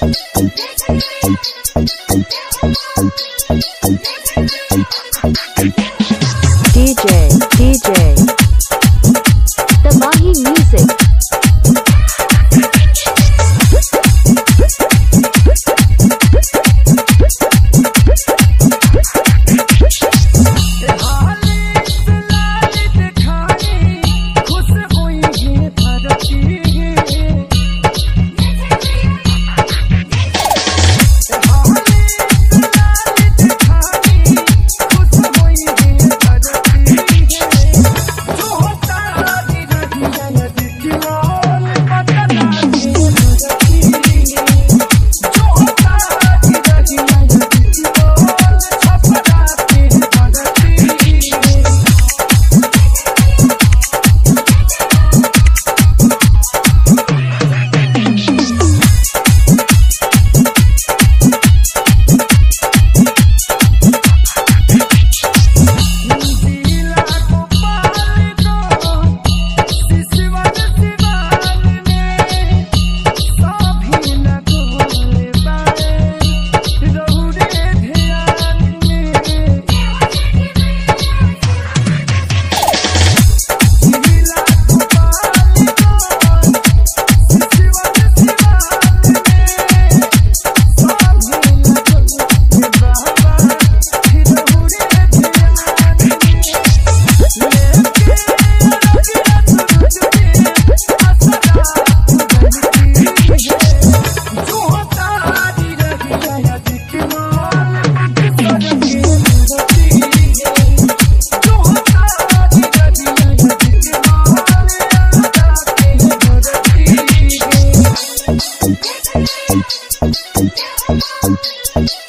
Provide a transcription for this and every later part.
DJ, DJ. The Mahi Music.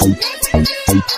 Let's do it.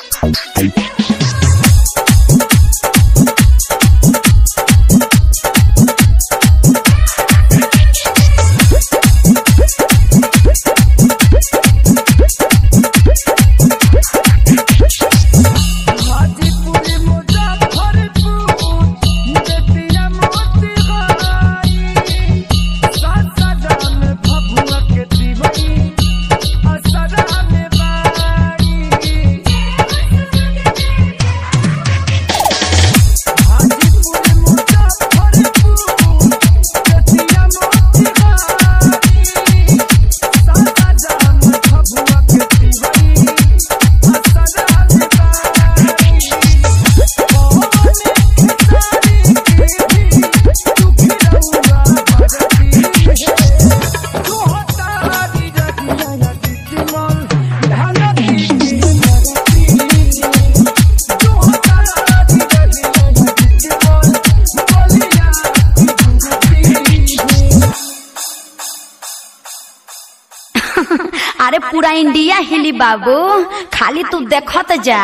अरे पूरा India हिली बाबू खाली तू देखत जा